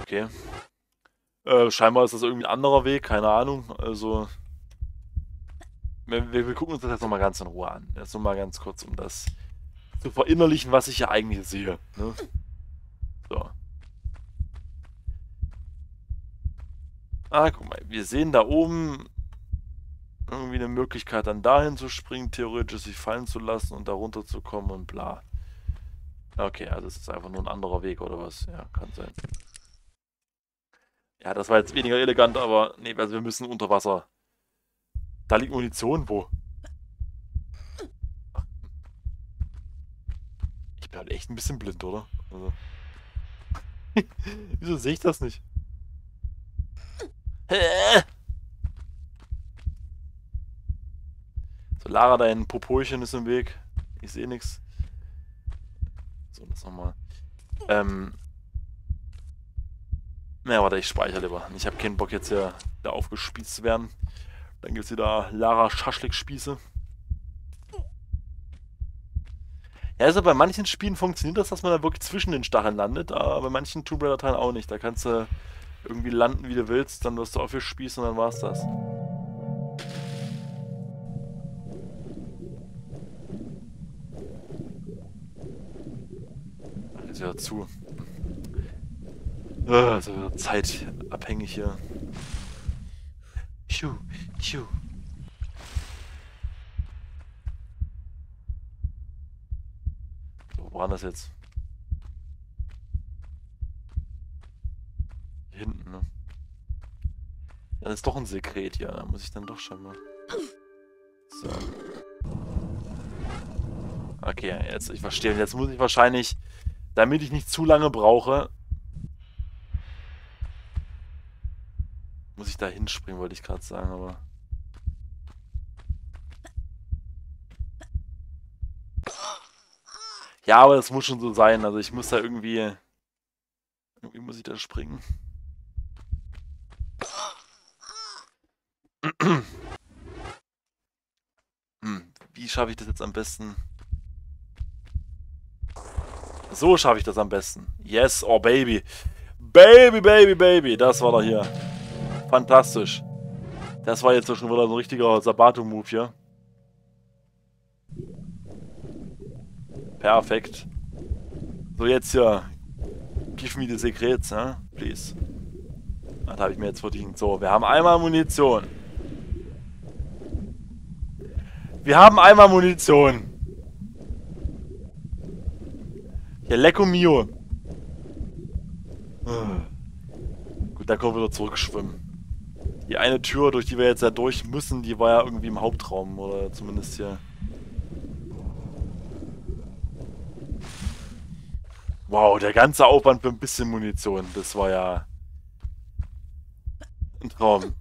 okay. Äh, scheinbar ist das irgendwie ein anderer Weg, keine Ahnung. Also, wir, wir gucken uns das jetzt nochmal ganz in Ruhe an. Jetzt nochmal ganz kurz, um das zu verinnerlichen, was ich hier eigentlich sehe. Ne? So. Ah, guck mal, wir sehen da oben irgendwie eine Möglichkeit, dann dahin zu springen, theoretisch sich fallen zu lassen und da runter zu kommen und bla. Okay, also es ist einfach nur ein anderer Weg oder was? Ja, kann sein. Ja, das war jetzt weniger elegant, aber nee, also wir müssen unter Wasser. Da liegt Munition, wo? Ich bin halt echt ein bisschen blind, oder? Also. Wieso sehe ich das nicht? So, Lara, dein Popolchen ist im Weg. Ich sehe nichts. So, das nochmal. Ähm. Na, warte, ich speichere lieber. Ich habe keinen Bock jetzt hier da aufgespießt zu werden. Dann gibt es wieder Lara Schaschlik-Spieße. Ja, also bei manchen Spielen funktioniert das, dass man da wirklich zwischen den Stacheln landet, aber bei manchen Tomb Raider-Teilen auch nicht. Da kannst du irgendwie landen, wie du willst, dann wirst du aufgespießt und dann war's das. Ist ja zu. Also zeitabhängig hier. Tschu, tschu. So, wo war das jetzt? Hier hinten, ne? Dann ist doch ein Sekret, ja. Da muss ich dann doch schon mal. So. Okay, jetzt, ich verstehe. Jetzt muss ich wahrscheinlich, damit ich nicht zu lange brauche, Muss ich da hinspringen, wollte ich gerade sagen, aber... Ja, aber das muss schon so sein. Also ich muss da irgendwie... Irgendwie muss ich da springen. Hm, wie schaffe ich das jetzt am besten? So schaffe ich das am besten. Yes, oh baby. Baby, baby, baby. Das war doch hier. Fantastisch. Das war jetzt schon wieder so ein richtiger Sabato-Move hier. Perfekt. So, jetzt hier. Give me the secrets, ne? Please. Das habe ich mir jetzt verdient. So, wir haben einmal Munition. Wir haben einmal Munition. Ja, Lecco Mio. Gut, da können wir wieder zurückschwimmen. Die eine Tür, durch die wir jetzt ja durch müssen, die war ja irgendwie im Hauptraum. Oder zumindest hier. Wow, der ganze Aufwand für ein bisschen Munition. Das war ja ein Traum.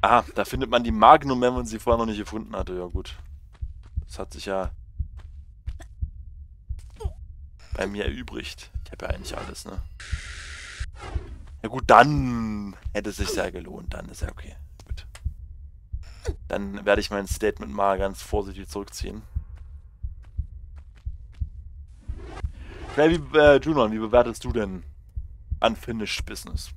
Ah, da findet man die Magnum, wenn man sie vorher noch nicht gefunden hatte. Ja gut. Das hat sich ja bei mir erübrigt. Ich habe ja eigentlich alles, ne? Ja gut, dann hätte es sich ja gelohnt. Dann ist ja okay. Gut. Dann werde ich mein Statement mal ganz vorsichtig zurückziehen. wie, äh, Junon, wie bewertest du denn Unfinished Business?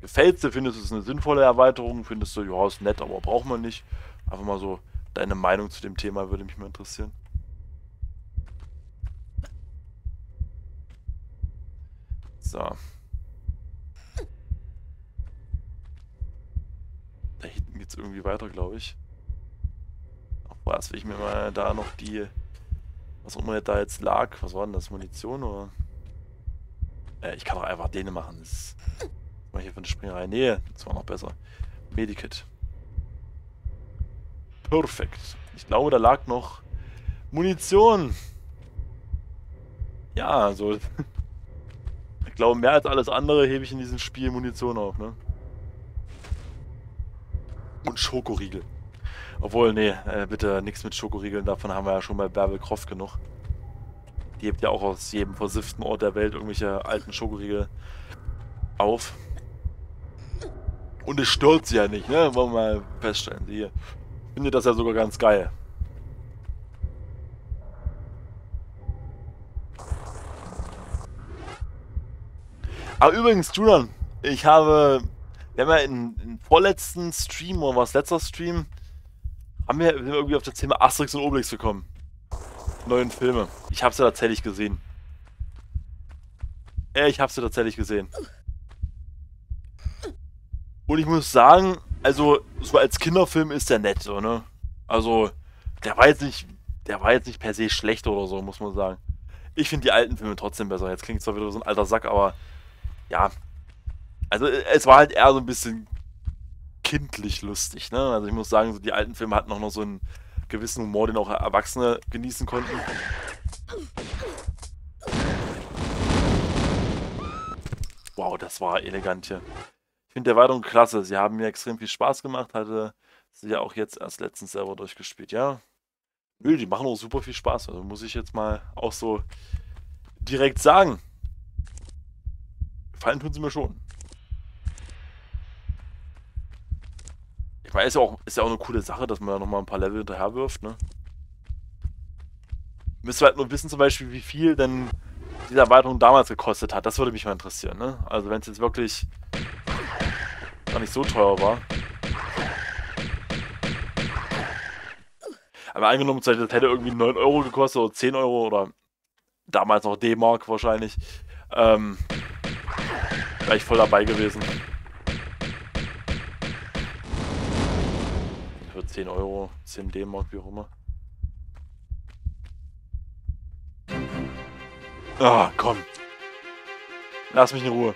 Gefällt dir? Findest du es eine sinnvolle Erweiterung? Findest du, ja, ist nett, aber braucht man nicht? Einfach mal so deine Meinung zu dem Thema würde mich mal interessieren. So. Da hinten geht es irgendwie weiter, glaube ich. Ach, was will ich mir mal da noch die... Was auch immer da jetzt lag. Was war denn das? Munition oder... Äh, ich kann doch einfach den machen. Das Was hier für eine Springerei? Nee, das war noch besser. Medikit. Perfekt. Ich glaube, da lag noch Munition. Ja, also... ich glaube, mehr als alles andere hebe ich in diesem Spiel Munition auf, ne? und Schokoriegel. Obwohl, nee, äh, bitte nichts mit Schokoriegeln, davon haben wir ja schon bei Bärbel Croft genug. Die hebt ja auch aus jedem versifften Ort der Welt irgendwelche alten Schokoriegel auf. Und es stört sie ja nicht, ne? Wollen wir mal feststellen. Die findet das ja sogar ganz geil. Aber übrigens, Julian, ich habe wir haben ja in, in vorletzten Stream, oder was letzter Stream, haben wir, wir irgendwie auf das Thema Asterix und Obelix gekommen. Neuen Filme. Ich habe sie tatsächlich gesehen. Äh, ich habe sie tatsächlich gesehen. Und ich muss sagen, also so als Kinderfilm ist der nett, so, ne? Also, der war jetzt nicht, der war jetzt nicht per se schlecht oder so, muss man sagen. Ich finde die alten Filme trotzdem besser. Jetzt klingt zwar wieder so ein alter Sack, aber ja. Also es war halt eher so ein bisschen kindlich lustig, ne? Also ich muss sagen, so die alten Filme hatten auch noch so einen gewissen Humor, den auch Erwachsene genießen konnten. Wow, das war elegant hier. Ich finde der Erweiterung klasse. Sie haben mir extrem viel Spaß gemacht. Hatte sie ja auch jetzt erst letztens selber durchgespielt. Ja, nö, die machen auch super viel Spaß. Also muss ich jetzt mal auch so direkt sagen. Gefallen tun sie mir schon. Meine, ist ja auch, ist ja auch eine coole Sache, dass man da nochmal ein paar Level hinterher wirft, ne? Müsst ihr halt nur wissen zum Beispiel, wie viel denn diese Erweiterung damals gekostet hat. Das würde mich mal interessieren, ne? Also wenn es jetzt wirklich gar nicht so teuer war. Aber angenommen, das hätte irgendwie 9 Euro gekostet oder 10 Euro oder damals noch D-Mark wahrscheinlich. Ähm, Wäre ich voll dabei gewesen. Für 10 Euro, 10 D-Mark, wie auch immer. Ah, komm. Lass mich in Ruhe.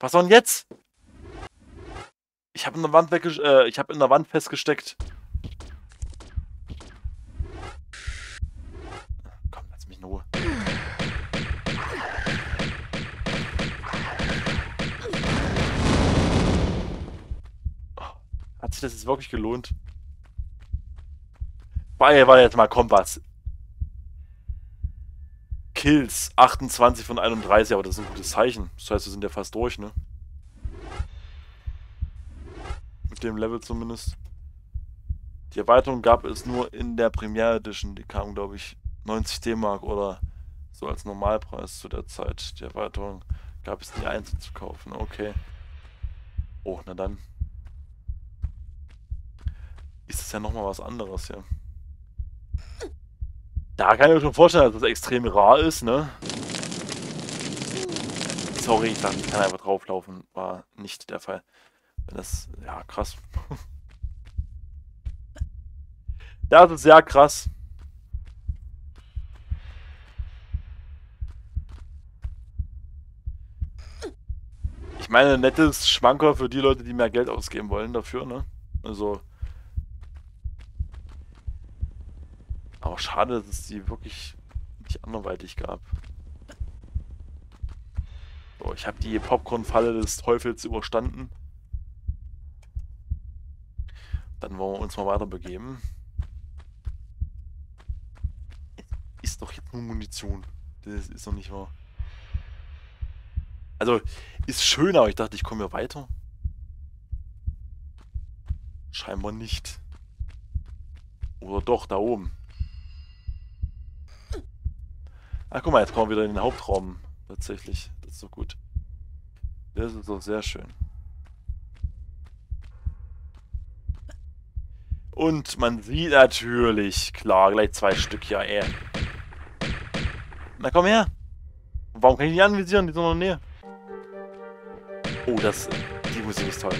Was soll denn jetzt? Ich habe in der Wand wegge äh, ich habe in der Wand festgesteckt. Sich das jetzt wirklich gelohnt? Warte, warte jetzt mal, komm was. Kills, 28 von 31, aber das ist ein gutes Zeichen. Das heißt, wir sind ja fast durch, ne? Mit dem Level zumindest. Die Erweiterung gab es nur in der Premiere Edition. Die kam, glaube ich, 90 D-Mark oder so als Normalpreis zu der Zeit. Die Erweiterung gab es nie einzeln zu kaufen. Okay. Oh, na dann. Ist es ja nochmal was anderes hier. Da kann ich mir schon vorstellen, dass das extrem rar ist, ne? Sorry, ich dachte, ich kann einfach drauflaufen. War nicht der Fall. Das... Ja, krass. das ist sehr krass. Ich meine, nettes Schwanker für die Leute, die mehr Geld ausgeben wollen dafür, ne? Also, Aber schade, dass es die wirklich nicht anderweitig gab. So, ich habe die Popcorn-Falle des Teufels überstanden. Dann wollen wir uns mal weiter begeben. Ist doch jetzt nur Munition. Das ist doch nicht wahr. Also, ist schön, aber ich dachte, ich komme ja weiter. Scheinbar nicht. Oder doch, da oben. Ach, guck mal, jetzt kommen wir wieder in den Hauptraum. Tatsächlich. Das ist doch gut. Das ist doch sehr schön. Und man sieht natürlich, klar, gleich zwei Stück, ja, ey. Na komm her. Warum kann ich die anvisieren? Die sind noch in der Nähe. Oh, das, die Musik ist toll.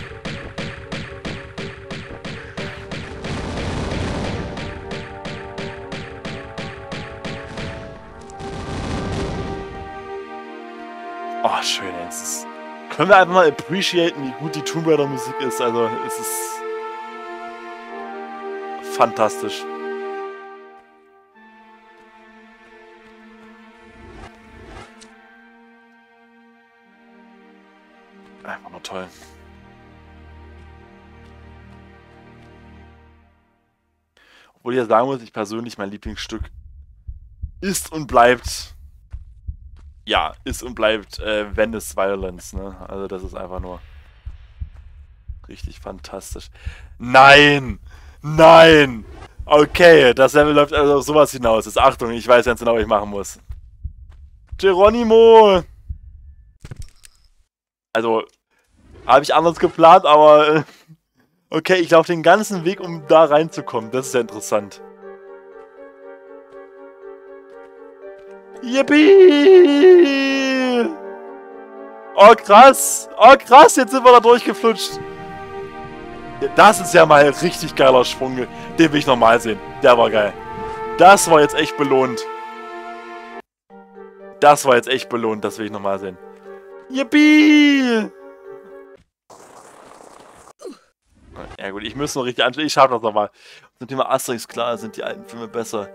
Oh, schön, ey. Ist, können wir einfach mal appreciaten, wie gut die Tomb Raider Musik ist. Also, es ist fantastisch. Einfach nur toll. Obwohl ich ja sagen muss, ich persönlich mein Lieblingsstück ist und bleibt ja, ist und bleibt äh, Venice Violence, ne? Also das ist einfach nur richtig fantastisch. Nein! Nein! Okay, das Level läuft also auf sowas hinaus. Jetzt Achtung, ich weiß ganz genau, was ich machen muss. Geronimo! Also, habe ich anders geplant, aber... Äh, okay, ich laufe den ganzen Weg, um da reinzukommen. Das ist ja interessant. Yippie! Oh, krass! Oh, krass, jetzt sind wir da durchgeflutscht. Das ist ja mal ein richtig geiler Sprung. Den will ich nochmal sehen. Der war geil. Das war jetzt echt belohnt. Das war jetzt echt belohnt, das will ich nochmal sehen. Yippie! Ja gut, ich muss noch richtig anschauen. Ich schaffe das nochmal. Zum Thema Asterix, klar, sind die alten Filme besser.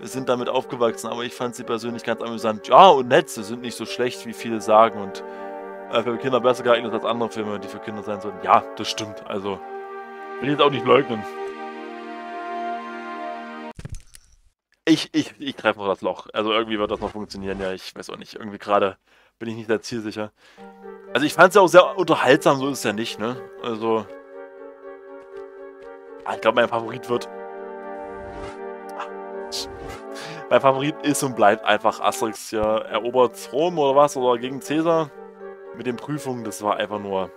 Wir sind damit aufgewachsen, aber ich fand sie persönlich ganz amüsant. Ja, und nett, sie sind nicht so schlecht, wie viele sagen. Und äh, für Kinder besser geeignet als andere Filme, die für Kinder sein sollen. Ja, das stimmt. Also, will ich jetzt auch nicht leugnen. Ich, ich, ich greife noch das Loch. Also irgendwie wird das noch funktionieren. Ja, ich weiß auch nicht. Irgendwie gerade bin ich nicht sehr zielsicher. Also ich fand es ja auch sehr unterhaltsam, so ist es ja nicht, ne? Also... Ah, ich glaube, mein Favorit wird... Mein Favorit ist und bleibt einfach Asterix ja erobert Rom oder was, oder gegen Caesar. Mit den Prüfungen, das war einfach nur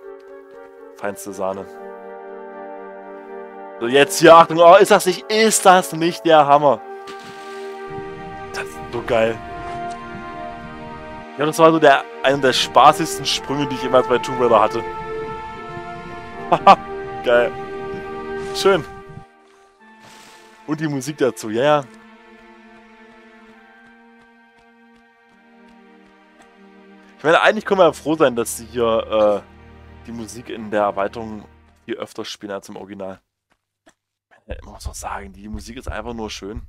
feinste Sahne. So, jetzt hier, Achtung, oh, ist das nicht, ist das nicht der Hammer? Das ist so geil. Ja, das war so der, einer der spaßigsten Sprünge, die ich jemals bei Tomb Raider hatte. Haha, geil. Schön. Und die Musik dazu, ja, ja. Ich meine, eigentlich können wir ja froh sein, dass sie hier äh, die Musik in der Erweiterung hier öfter spielen als im Original. Ich muss auch sagen, die Musik ist einfach nur schön.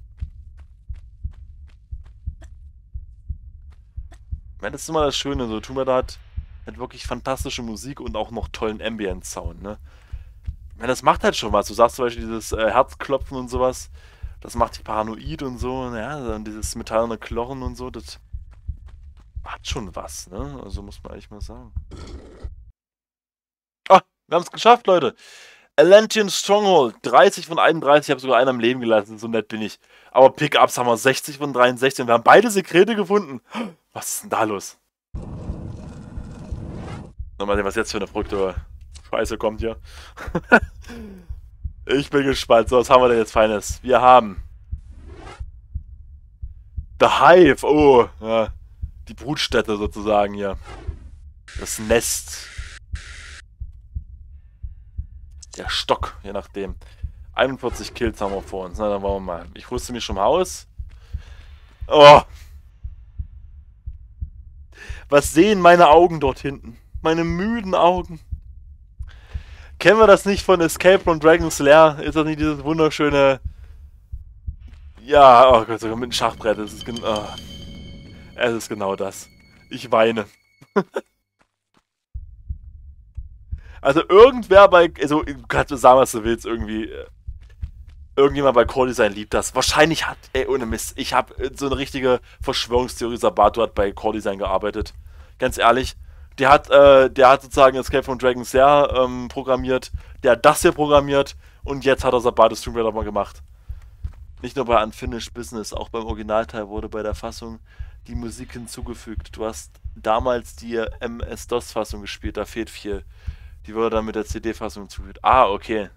Ich meine, das ist immer das Schöne, so Tomb Raider hat, hat wirklich fantastische Musik und auch noch tollen Ambient-Sound, ne? Meine, das macht halt schon was. Du sagst zum Beispiel dieses äh, Herzklopfen und sowas, das macht dich paranoid und so, ja, dann dieses metallene Klochen und so, das hat schon was, ne? Also muss man eigentlich mal sagen. Ah, wir haben es geschafft, Leute. Atlantean Stronghold, 30 von 31, ich habe sogar einen am Leben gelassen, so nett bin ich. Aber Pickups haben wir 60 von 63 und wir haben beide Sekrete gefunden. Was ist denn da los? Mal sehen, was jetzt für eine verrückte Scheiße kommt hier. ich bin gespannt. So, was haben wir denn jetzt Feines? Wir haben... The Hive, oh, ja. Die Brutstätte sozusagen hier. Das Nest. Der Stock, je nachdem. 41 Kills haben wir vor uns. Na, dann wollen wir mal. Ich rüste mich schon mal aus. Oh. Was sehen meine Augen dort hinten? Meine müden Augen. Kennen wir das nicht von Escape from Dragon's Lair? Ist das nicht dieses wunderschöne... Ja, oh Gott, sogar mit einem Schachbrett. Es ist, oh. es ist genau das. Ich weine. Also irgendwer bei, also du kannst sagen, was du willst, irgendwie. Äh, irgendjemand bei Core Design liebt das. Wahrscheinlich hat, ey, ohne Mist, ich habe äh, so eine richtige Verschwörungstheorie, Sabato hat bei Core Design gearbeitet. Ganz ehrlich. Der hat, äh, der hat sozusagen Escape from Dragon's Lair ähm, programmiert, der hat das hier programmiert und jetzt hat er Sabato Tomb Raider mal gemacht. Nicht nur bei Unfinished Business, auch beim Originalteil wurde bei der Fassung die Musik hinzugefügt. Du hast damals die MS-DOS-Fassung gespielt, da fehlt viel. Die wurde dann mit der CD-Fassung zugeführt. Ah, okay.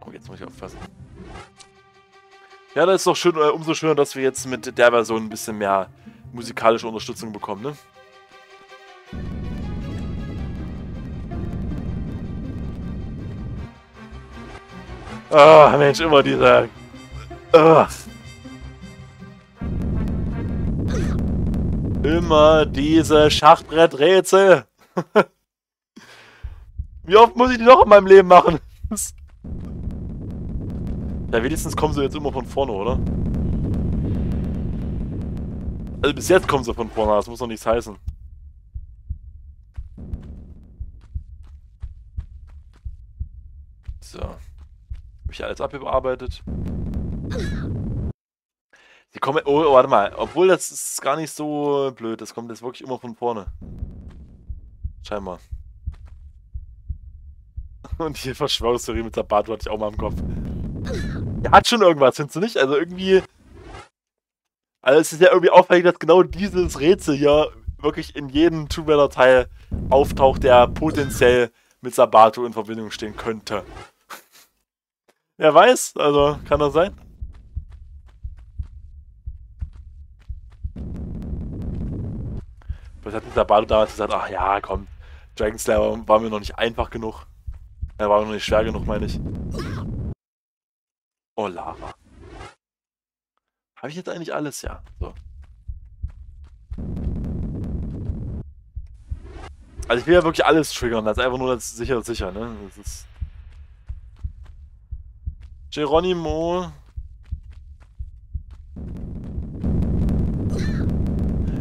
Oh, jetzt muss ich aufpassen. Ja, das ist doch schön, äh, umso schöner, dass wir jetzt mit der Version ein bisschen mehr musikalische Unterstützung bekommen, ne? Oh, Mensch, immer dieser... Oh. Immer diese Schachbretträtsel. Wie oft muss ich die noch in meinem Leben machen? Ja, wenigstens kommen sie jetzt immer von vorne, oder? Also bis jetzt kommen sie von vorne, das muss doch nichts heißen. So. Habe ich alles abgearbeitet? Die kommen. Oh, warte mal. Obwohl, das ist gar nicht so blöd. Das kommt jetzt wirklich immer von vorne. Scheinbar. Und die Verschwörungstheorie mit Sabato hatte ich auch mal im Kopf. Er hat schon irgendwas, findest du nicht? Also irgendwie. Also es ist ja irgendwie auffällig, dass genau dieses Rätsel hier wirklich in jedem Tomb Raider Teil auftaucht, der potenziell mit Sabato in Verbindung stehen könnte. Wer weiß, also kann das sein? Was hat Sabato damals gesagt? Ach ja, komm, Dragon Slayer war mir noch nicht einfach genug. Er war noch nicht schwer genug, meine ich. Oh, Lava. Habe ich jetzt eigentlich alles? Ja. So. Also ich will ja wirklich alles triggern, das ist einfach nur das sicher sicher, ne? Das ist. Geronimo.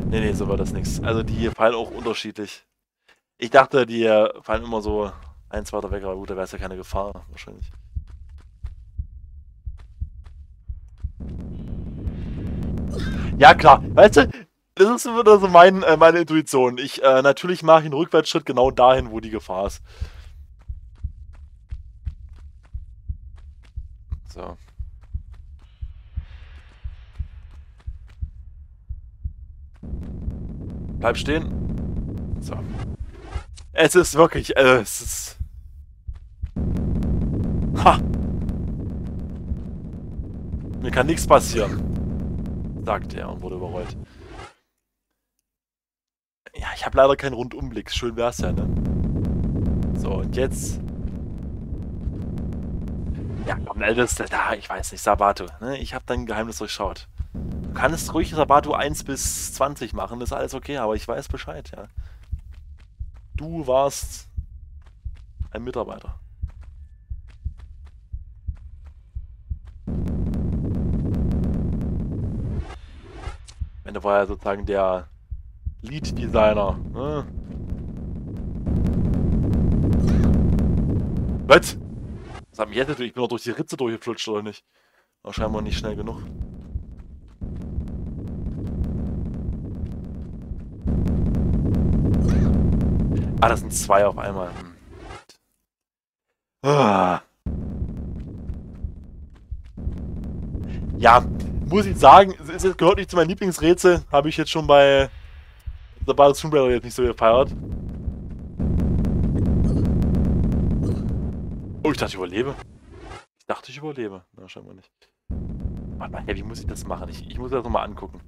Nee, nee, so war das nichts. Also die fallen auch unterschiedlich. Ich dachte, die fallen immer so eins weiter weg, aber gut, da wäre es ja keine Gefahr, wahrscheinlich. Ja, klar. Weißt du, das ist wieder so mein, äh, meine Intuition. Ich, äh, natürlich mache ich einen Rückwärtsschritt genau dahin, wo die Gefahr ist. So. Bleib stehen. So. Es ist wirklich, äh, es ist... Ha! Mir kann nichts passieren, sagte er und wurde überrollt. Ja, ich habe leider keinen Rundumblick. Schön wär's ja, ne? So, und jetzt... Ja, komm, das, da, ich weiß nicht, Sabato, ne? Ich habe dein Geheimnis durchschaut. Du kannst ruhig Sabato 1 bis 20 machen, ist alles okay, aber ich weiß Bescheid, ja. Du warst ein Mitarbeiter. Ende war ja sozusagen der Lead-Designer. Ne? Was? Was hat mich jetzt natürlich? Ich bin doch durch die Ritze durchgeflutscht, oder nicht? Aber scheinbar nicht schnell genug. Ah, das sind zwei auf einmal. Hm. Ah. Ja, muss ich sagen, es gehört nicht zu meinen Lieblingsrätsel. Habe ich jetzt schon bei The Battle Tomb Raider jetzt nicht so gefeiert. Oh, ich dachte, ich überlebe. Ich dachte, ich überlebe. Na, scheinbar nicht. Warte mal, wie muss ich das machen? Ich, ich muss das nochmal angucken.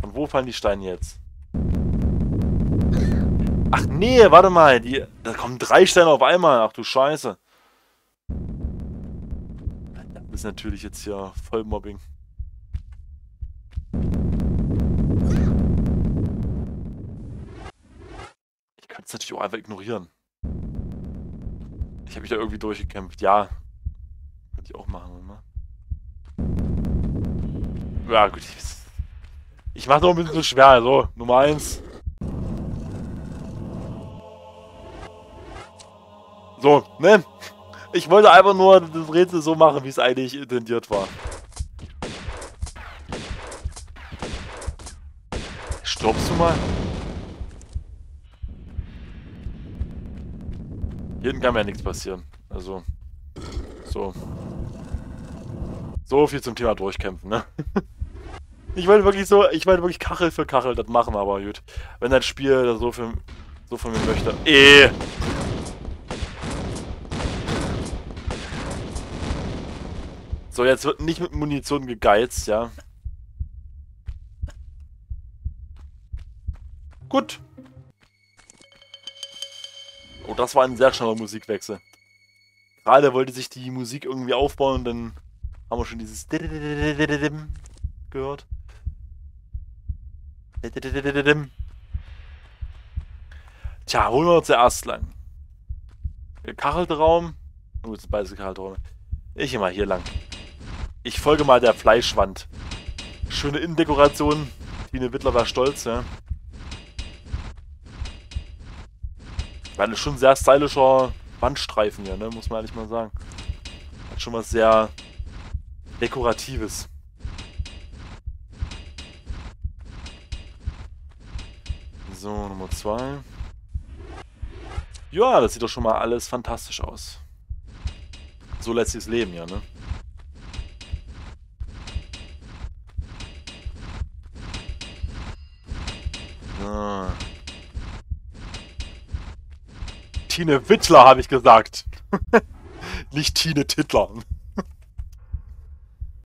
Von wo fallen die Steine jetzt? Ach nee, warte mal. Die, da kommen drei Steine auf einmal. Ach du Scheiße. Das ist natürlich jetzt hier voll Mobbing. Ich könnte es natürlich auch einfach ignorieren. Ich habe mich da irgendwie durchgekämpft. Ja. Könnte ich auch machen, ne? Ja, gut. Ich, ich mache noch ein bisschen so schwer. So, Nummer 1. So, ne? Ich wollte einfach nur das Rätsel so machen, wie es eigentlich intendiert war. Stirbst du mal? Hier kann mir ja nichts passieren. Also, so. So viel zum Thema Durchkämpfen, ne? Ich wollte wirklich so, ich wollte wirklich Kachel für Kachel das machen, aber gut. Wenn das Spiel das so, für, so von mir möchte. Eh! So, jetzt wird nicht mit Munition gegeizt, ja. Gut. Oh, das war ein sehr schneller Musikwechsel. Gerade wollte sich die Musik irgendwie aufbauen und dann haben wir schon dieses gehört. Tja, holen wir uns zuerst lang. Gekachelte Raum. Oh, jetzt beides gekachelte Räume. Ich mal hier lang. Ich folge mal der Fleischwand. Schöne Innendekoration. Tine Wittler war stolz, ja. War schon sehr stylischer Wandstreifen hier, ne? Muss man ehrlich mal sagen. Hat schon was sehr Dekoratives. So, Nummer zwei. Ja, das sieht doch schon mal alles fantastisch aus. So lässt sich leben, ja, ne? Tine Wittler, habe ich gesagt. Nicht Tine Tittler.